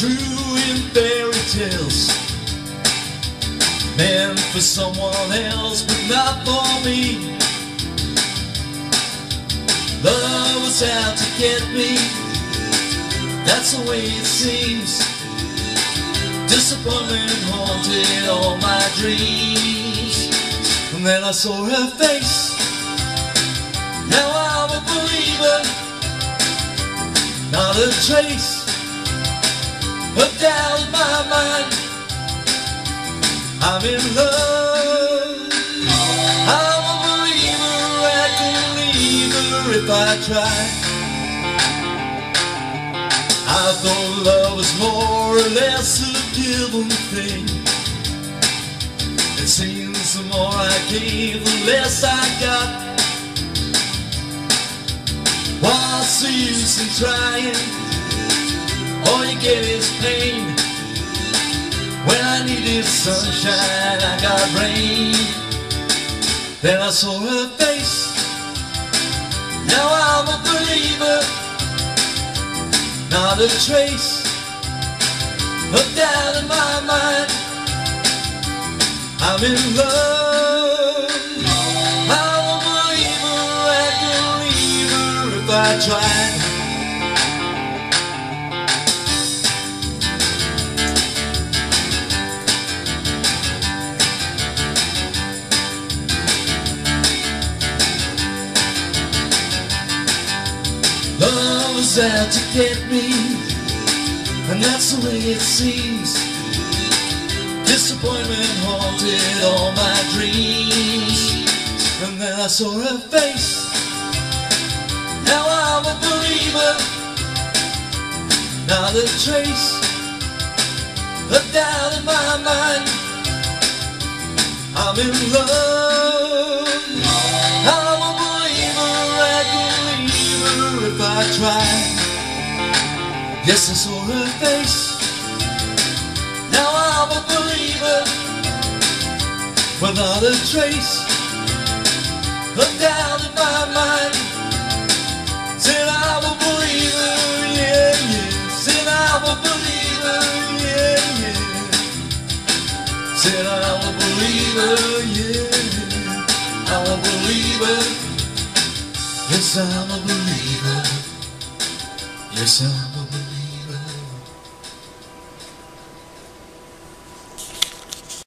true in fairy tales. Meant for someone else, but not for me. Love was out to get me. That's the way it seems. Disappointment haunted all my dreams. And then I saw her face. Not a trace doubt in my mind. I'm in love. I'm a believer. I can leave her if I try. I thought love was more or less a given thing. It seems the more I gave, the less I use in trying? All you get is pain. When I needed sunshine, I got rain. Then I saw her face. Now I'm a believer. Not a trace of doubt in my mind. I'm in love. I'm a believer. I can leave her if I tried. Love is out to get me, and that's the way it seems. Disappointment haunted all my dreams, and then I saw her face. Now I'm a believer, not a trace of doubt in my mind. I'm in love. I try. Yes, I saw her face. Now I'm a believer, without a trace of doubt in my mind. Said I'm a believer, yeah, yeah. Said I'm a believer, yeah, yeah. Said I'm a believer, yeah. I'm a believer. Yes, I'm a believer. 只想。